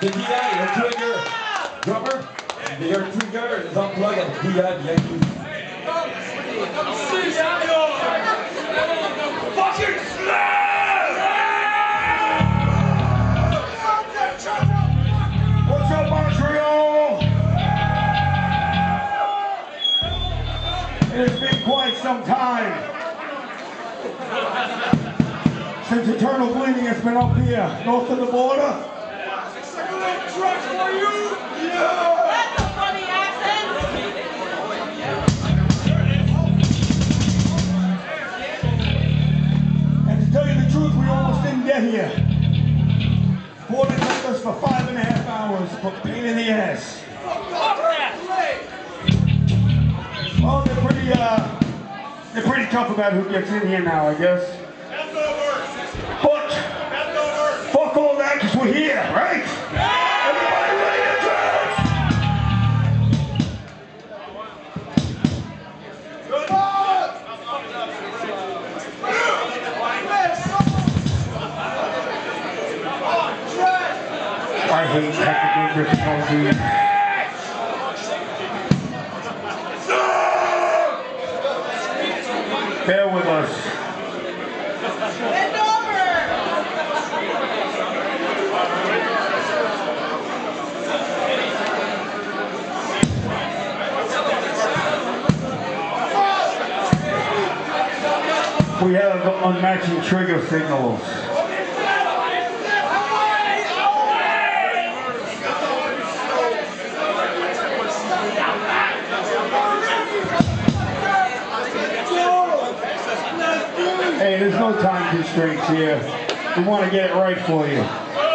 The DI, your trigger. Drummer, your trigger is unplugged at the DI, the Yankees. Fucking slam! What's up, Montreal? It has been quite some time since Internal Bleeding has been up here, north of the border. Here. Border kept us for five and a half hours, but pain in the ass. Well, they're pretty, uh, they're pretty tough about who gets in here now, I guess. Technical difficulties. Bear with us. We have unmatching trigger signals. Time constraints here. We want to get it right for you.